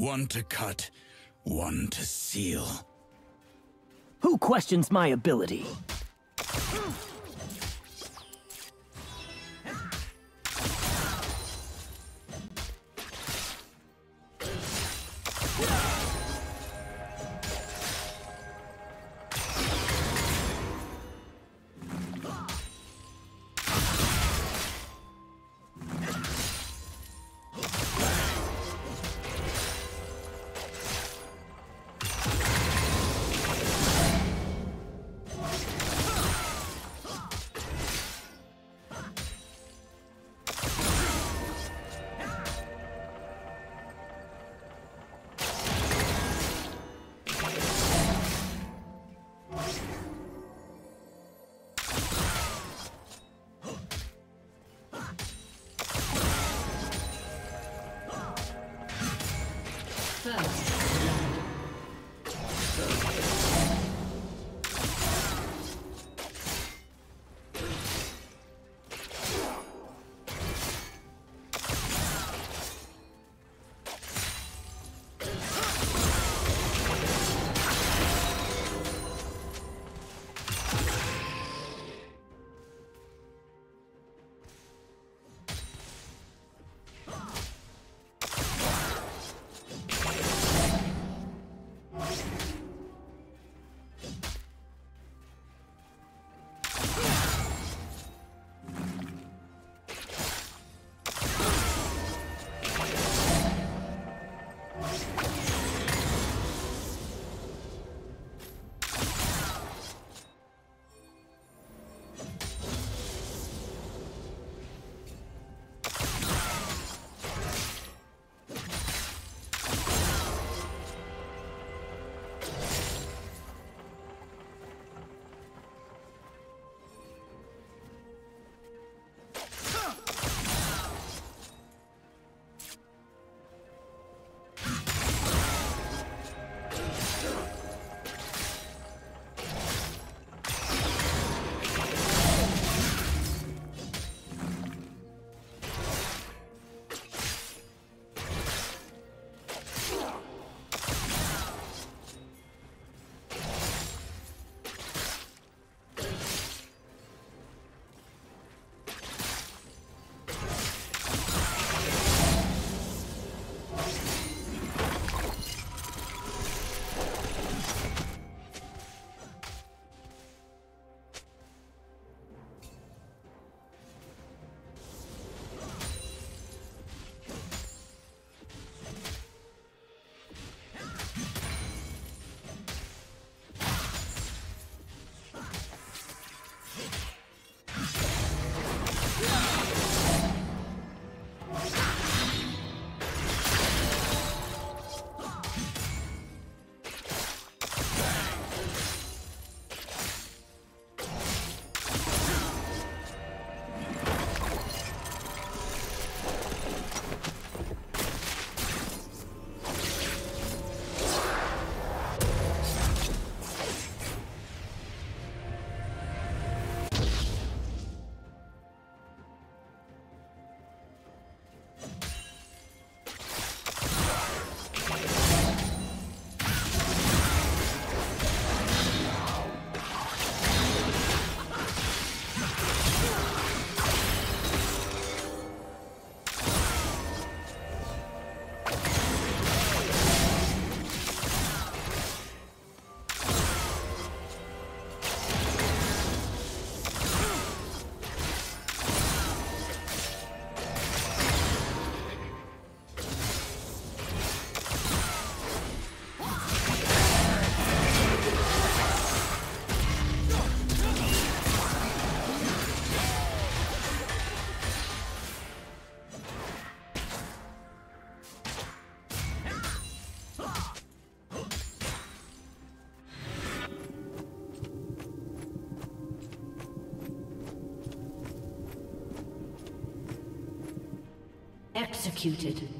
One to cut, one to seal. Who questions my ability? Executed.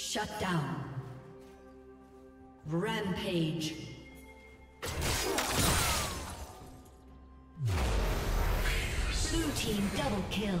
Shut down. Rampage. Blue team double kill.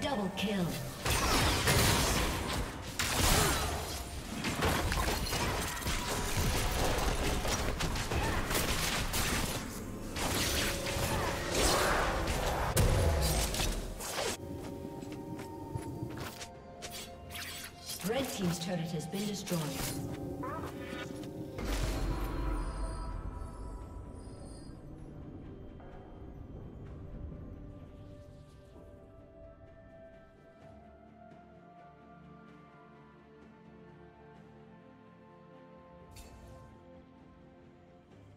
double kill.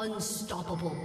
Unstoppable.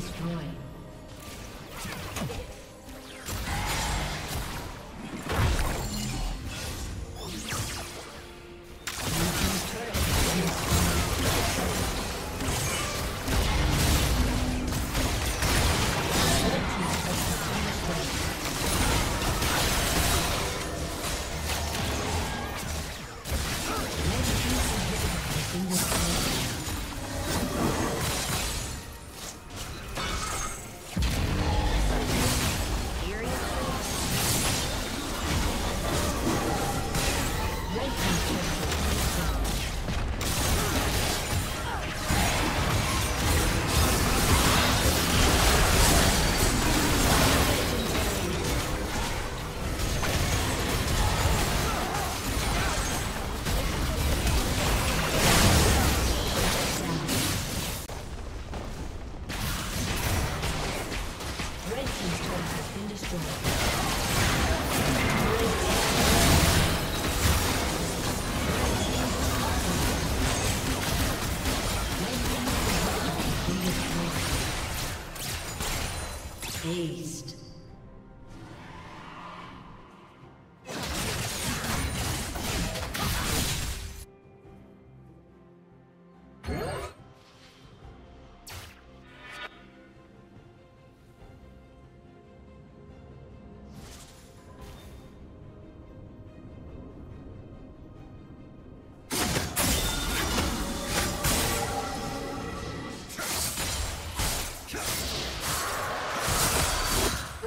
Destroyed.